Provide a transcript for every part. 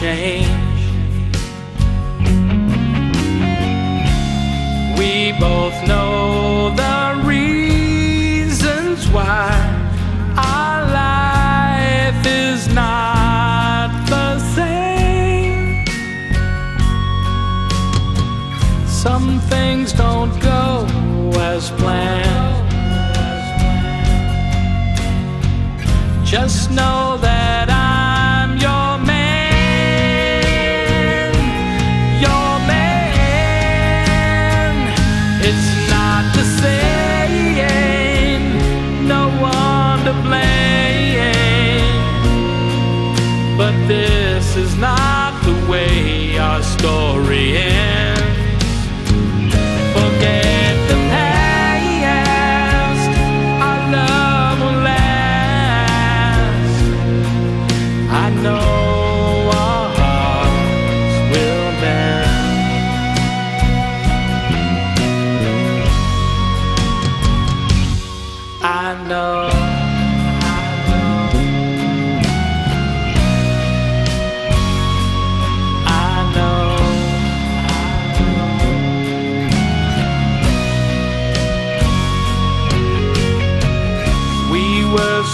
change. We both know the reasons why our life is not the same. Some things don't go as planned. Just know that.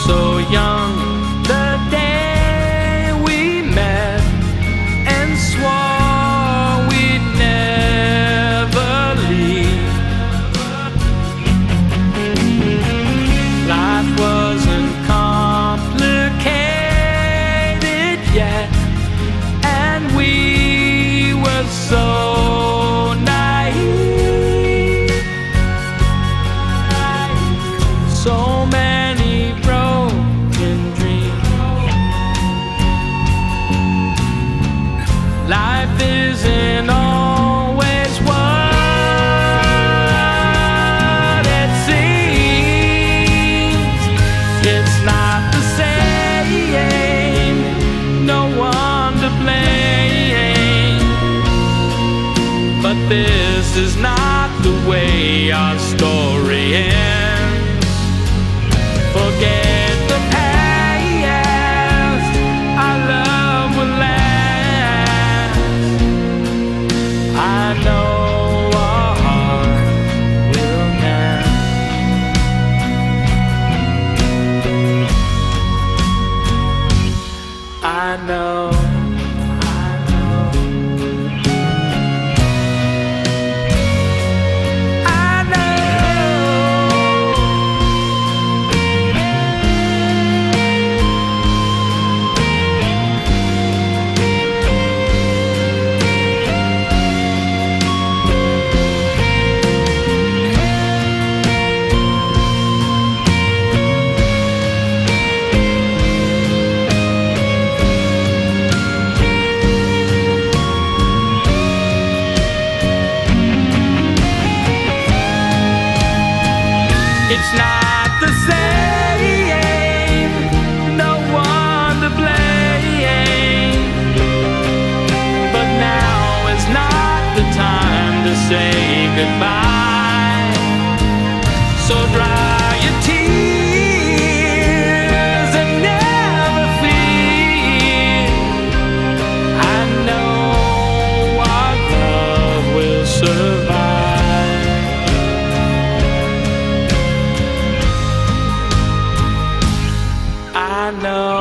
So young Life isn't always what it seems. It's not the same. No one to blame. But this is not the way our story I know. It's not the same. No one to blame. But now is not the time to say goodbye. So drive. I know.